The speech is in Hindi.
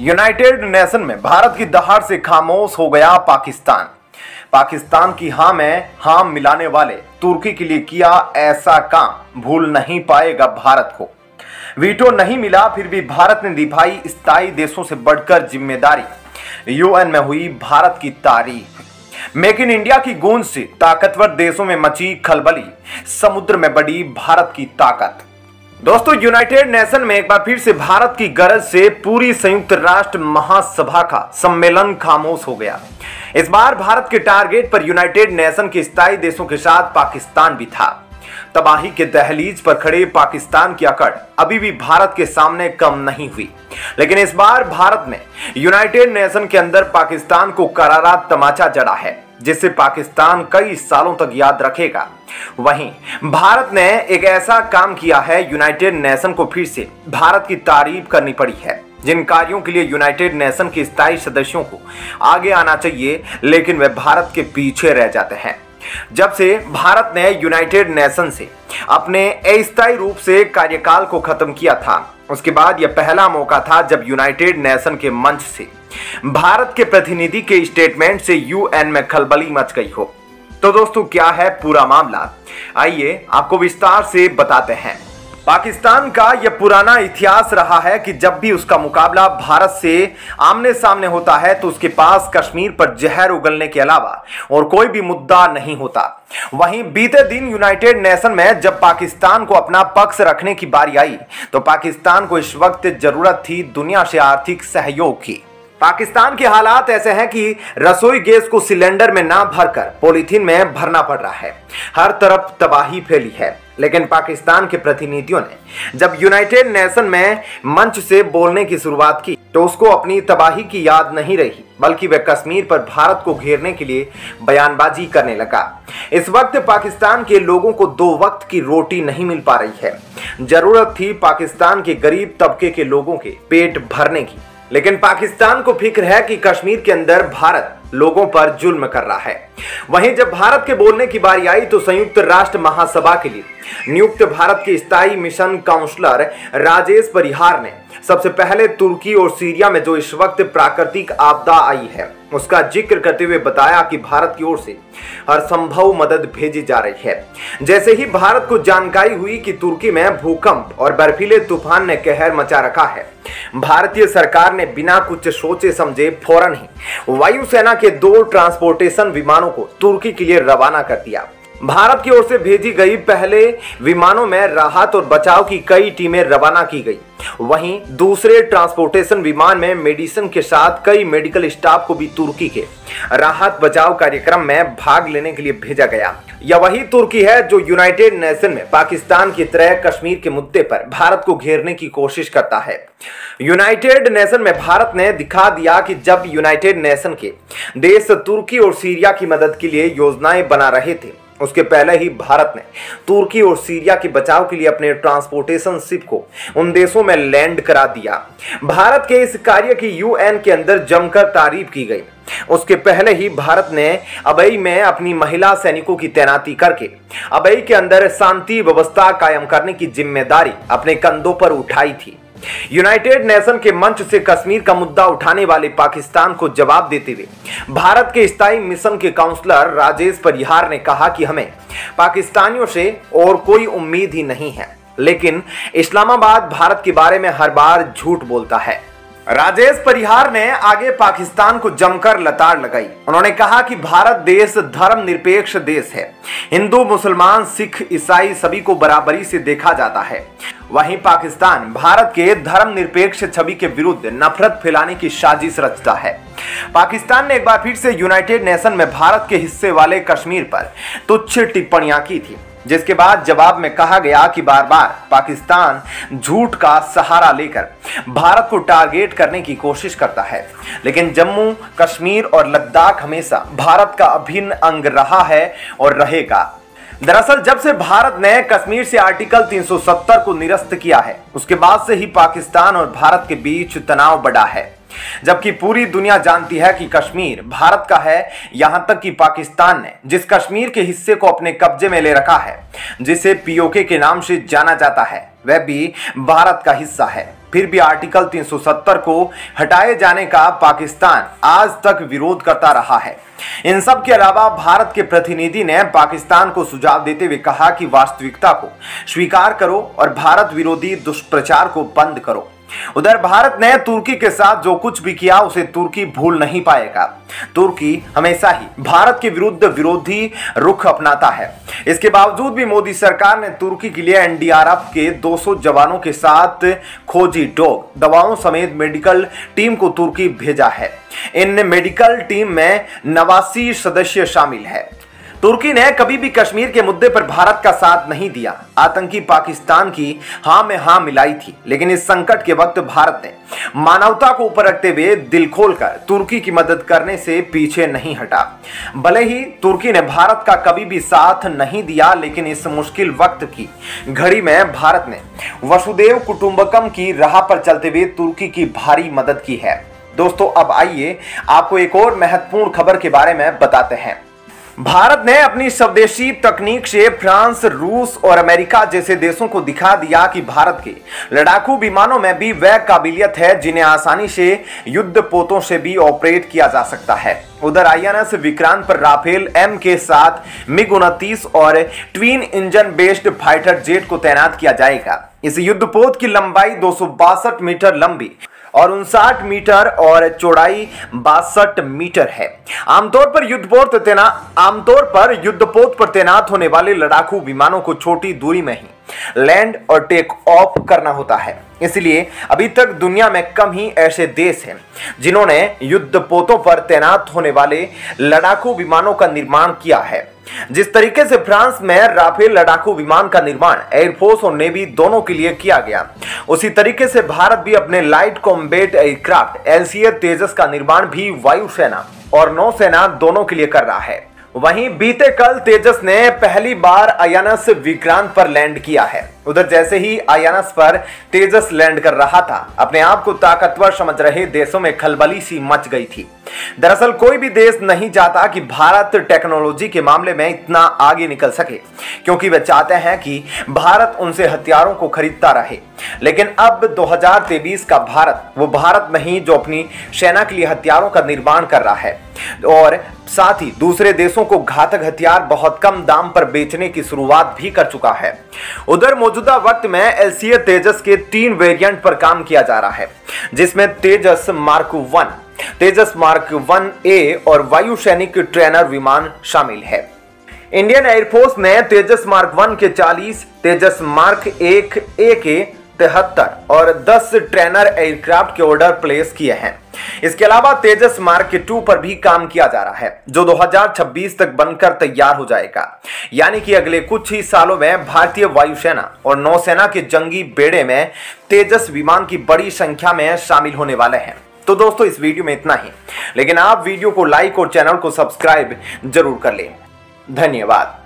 यूनाइटेड नेशन में भारत की दहाड़ से खामोश हो गया पाकिस्तान। पाकिस्तान की हाँ में हाँ मिलाने वाले तुर्की के लिए किया ऐसा काम, भूल नहीं पाएगा भारत को। वीटो नहीं मिला, फिर भी भारत ने निभाई स्थायी देशों से बढ़कर ज़िम्मेदारी। यूएन में हुई भारत की तारीफ़ मेक इन इंडिया की गूंज से ताकतवर देशों में मची खलबली। समुद्र में बड़ी भारत की ताकत। दोस्तों यूनाइटेड नेशन में एक बार फिर से भारत की गरज से पूरी संयुक्त राष्ट्र महासभा का सम्मेलन खामोश हो गया। इस बार भारत के टारगेट पर यूनाइटेड नेशन के स्थायी देशों के साथ पाकिस्तान भी था। तबाही के दहलीज पर खड़े पाकिस्तान की अकड़ अभी भी भारत के सामने कम नहीं हुई। लेकिन इस बार भारत ने यूनाइटेड नेशन के अंदर पाकिस्तान को करारा तमाचा जड़ा है। जिसे पाकिस्तान कई सालों तक याद रखेगा। वहीं भारत ने एक ऐसा काम किया है यूनाइटेड नेशन को फिर से भारत की तारीफ़ करनी पड़ी है। जिन कार्यों के लिए यूनाइटेड नेशन के स्थायी सदस्यों को आगे आना चाहिए, लेकिन वे भारत के पीछे रह जाते हैं। जब से भारत ने यूनाइटेड नेशन से अपने अस्थायी रूप से कार्यकाल को खत्म किया था, उसके बाद यह पहला मौका था जब यूनाइटेड नेशन के मंच से भारत के प्रतिनिधि के स्टेटमेंट से यूएन में खलबली मच गई हो। तो दोस्तों, क्या है पूरा मामला? आइए आपको विस्तार से बताते हैं। पाकिस्तान का यह पुराना इतिहास रहा है कि जब भी उसका मुकाबला भारत से आमने सामने होता है तो उसके पास कश्मीर पर जहर उगलने के अलावा और कोई भी मुद्दा नहीं होता। वहीं बीते दिन यूनाइटेड नेशन में जब पाकिस्तान को अपना पक्ष रखने की बारी आई तो पाकिस्तान को इस वक्त ज़रूरत थी दुनिया से आर्थिक सहयोग की। पाकिस्तान के हालात ऐसे हैं कि रसोई गैस को सिलेंडर में ना भरकर पॉलीथीन में भरना पड़ रहा है। हर तरफ़ तबाही फैली है। लेकिन पाकिस्तान के प्रतिनिधियों ने जब यूनाइटेड नेशन में मंच से बोलने की शुरुआत की तो उसको अपनी तबाही की याद नहीं रही, बल्कि वह कश्मीर पर भारत को घेरने के लिए बयानबाजी करने लगा। इस वक्त पाकिस्तान के लोगों को दो वक्त की रोटी नहीं मिल पा रही है। ज़रूरत थी पाकिस्तान के गरीब तबके के लोगों के पेट भरने की। लेकिन पाकिस्तान को फ़िक्र है कि कश्मीर के अंदर भारत लोगों पर जुल्म कर रहा है। वहीं जब भारत के बोलने की बारी आई तो संयुक्त राष्ट्र महासभा के लिए नियुक्त भारत के स्थायी मिशन काउंसलर राजेश परिहार ने सबसे पहले तुर्की और सीरिया में जो इस वक्त प्राकृतिक आपदा आई है, उसका ज़िक्र करते हुए बताया कि भारत की ओर से हर संभव मदद भेजी जा रही है। जैसे ही भारत को जानकारी हुई कि तुर्की में भूकंप और बर्फीले तूफ़ान ने कहर मचा रखा है, भारतीय सरकार ने बिना कुछ सोचे समझे फ़ौरन ही वायुसेना के दो ट्रांसपोर्टेशन विमानों को तुर्की के लिए रवाना कर दिया। भारत की ओर से भेजी गई पहले विमानों में राहत और बचाव की कई टीमें रवाना की गई। वहीं दूसरे ट्रांसपोर्टेशन विमान में मेडिसिन के साथ कई मेडिकल स्टाफ को भी तुर्की के राहत बचाव कार्यक्रम में भाग लेने के लिए भेजा गया। यह वही तुर्की है जो यूनाइटेड नेशन में पाकिस्तान की तरह कश्मीर के मुद्दे पर भारत को घेरने की कोशिश करता है। यूनाइटेड नेशन में भारत ने दिखा दिया कि जब यूनाइटेड नेशन के देश तुर्की और सीरिया की मदद के लिए योजनाएँ बना रहे थे उसके पहले ही भारत ने तुर्की और सीरिया के बचाव के लिए अपने ट्रांसपोर्टेशन शिप को उन देशों में लैंड करा दिया। भारत के इस कार्य की यूएन के अंदर जमकर तारीफ़ की गई। उसके पहले ही भारत ने अबई में अपनी महिला सैनिकों की तैनाती करके अबई के अंदर शांति व्यवस्था कायम करने की ज़िम्मेदारी अपने कंधों पर उठाई थी। यूनाइटेड नेशन के मंच से कश्मीर का मुद्दा उठाने वाले पाकिस्तान को जवाब देते हुए, भारत के स्थायी मिशन के काउंसलर राजेश परिहार ने कहा कि हमें पाकिस्तानियों से और कोई उम्मीद ही नहीं है, लेकिन इस्लामाबाद भारत के बारे में हर बार झूठ बोलता है। राजेश परिहार ने आगे पाकिस्तान को जमकर लताड़ लगाई। उन्होंने कहा कि भारत देश धर्म निरपेक्ष देश है। हिंदू, मुसलमान, सिख, ईसाई सभी को बराबरी से देखा जाता है। वहीं पाकिस्तान भारत के धर्म निरपेक्ष छवि के विरुद्ध नफरत फैलाने की साजिश रचता है। पाकिस्तान ने एक बार फिर से यूनाइटेड नेशन में भारत के हिस्से वाले कश्मीर पर तुच्छ टिप्पणियाँ की थी। जिसके बाद जवाब में कहा गया कि बार बार पाकिस्तान झूठ का सहारा लेकर भारत को टारगेट करने की कोशिश करता है। लेकिन जम्मू, कश्मीर और लद्दाख हमेशा भारत का अभिन्न अंग रहा है और रहेगा। दरअसल जब से भारत ने कश्मीर से आर्टिकल 370 को निरस्त किया है, उसके बाद से ही पाकिस्तान और भारत के बीच तनाव बढ़ा है। जबकि पूरी दुनिया जानती है कि कश्मीर भारत का है, यहाँ तक कि पाकिस्तान ने, जिस कश्मीर के हिस्से को अपने कब्जे में ले रखा है, जिसे पीओके के नाम से जाना जाता है, वह भी भारत का हिस्सा है। फिर भी आर्टिकल 370 को हटाए जाने का पाकिस्तान आज तक विरोध करता रहा है। इन सब के अलावा भारत के प्रतिनिधि ने पाकिस्तान को सुझाव देते हुए कहा कि वास्तविकता को स्वीकार करो और भारत विरोधी दुष्प्रचार को बंद करो। उधर भारत ने तुर्की के साथ जो कुछ भी किया, उसे तुर्की भूल नहीं पाएगा। तुर्की हमेशा ही भारत के विरुद्ध विरोधी रुख अपनाता है। इसके बावजूद भी मोदी सरकार ने तुर्की के लिए एनडीआरएफ के 200 जवानों के साथ खोजी डॉग। दवाओं समेत मेडिकल टीम को तुर्की भेजा है। इन मेडिकल टीम में नवासी सदस्य शामिल है। तुर्की ने कभी भी कश्मीर के मुद्दे पर भारत का साथ नहीं दिया। आतंकी पाकिस्तान की हाँ में हाँ मिलाई थी, लेकिन इस संकट के वक्त भारत ने मानवता को ऊपर रखते हुए दिल खोलकर तुर्की की मदद करने से पीछे नहीं हटा। भले ही तुर्की ने भारत का कभी भी साथ नहीं दिया, लेकिन इस मुश्किल वक्त की घड़ी में भारत ने वसुदेव कुटुंबकम की राह पर चलते हुए तुर्की की भारी मदद की है। दोस्तों, अब आइए आपको एक और महत्वपूर्ण खबर के बारे में बताते हैं। भारत ने अपनी स्वदेशी तकनीक से फ्रांस, रूस और अमेरिका जैसे देशों को दिखा दिया कि भारत के लड़ाकू विमानों में भी वह काबिलियत है जिन्हें आसानी से युद्ध पोतों से भी ऑपरेट किया जा सकता है। उधर आईएनएस विक्रांत पर राफेल एम के साथ मिग उनतीस और twin engine based fighter jet को तैनात किया जाएगा। इस युद्धपोत की लंबाई दो सौ बासठ मीटर लंबी और उनसाठ मीटर और चौड़ाई बासठ मीटर है। आमतौर पर युद्धपोत तैनात आमतौर पर युद्धपोत पर तैनात होने वाले लड़ाकू विमानों को छोटी दूरी में ही लैंड और टेक ऑफ़ करना होता है। इसलिए अभी तक दुनिया में कम ही ऐसे देश हैं, जिन्होंने युद्धपोतों पर तैनात होने वाले लड़ाकू विमानों का निर्माण किया है। जिस तरीके से फ्रांस में राफेल लड़ाकू विमान का निर्माण एयरफोर्स और नेवी दोनों के लिए किया गया। उसी तरीके से भारत भी अपने light combat aircraft LCA Tejas का निर्माण भी वायुसेना और नौसेना दोनों के लिए कर रहा है। वहीं बीते कल तेजस ने पहली बार आईएनएस विक्रांत पर लैंड किया है। उधर जैसे ही अयानस पर तेजस लैंड कर रहा था, अपने आप को ताकतवर समझ रहे देशों में खलबली सी मच गई थी। दरअसल कोई भी देश नहीं चाहता कि भारत टेक्नोलॉजी के मामले में इतना आगे निकल सके, क्योंकि वे चाहते हैं कि भारत उनसे हथियारों को खरीदता रहे। लेकिन अब 2023 का भारत, वो भारत नहीं जो अपनी सेना के लिए हथियारों का निर्माण कर रहा है, और साथ ही दूसरे देशों को घातक हथियार बहुत कम दाम पर बेचने की शुरुआत भी कर चुका है। उधर मौजूदा वक्त में एलसीए तेजस के तीन वेरिएंट पर काम किया जा रहा है, जिसमें Tejas mark one Tejas mark one A और वायु सैनिक ट्रेनर विमान शामिल है। इंडियन एयरफोर्स ने तेजस मार्क वन के 40 तेजस मार्क एक, ए के तिहत्तर और 10 ट्रेनर एयरक्राफ्ट के ऑर्डर प्लेस किए हैं। इसके अलावा तेजस मार्क टू पर भी काम किया जा रहा है, जो 2026 तक बनकर तैयार हो जाएगा। यानी कि अगले कुछ ही सालों में भारतीय वायुसेना और नौसेना के जंगी बेड़े में तेजस विमान की बड़ी संख्या में शामिल होने वाले हैं। तो दोस्तों, इस वीडियो में इतना ही। लेकिन आप वीडियो को लाइक और चैनल को सब्सक्राइब ज़रूर कर लें। धन्यवाद।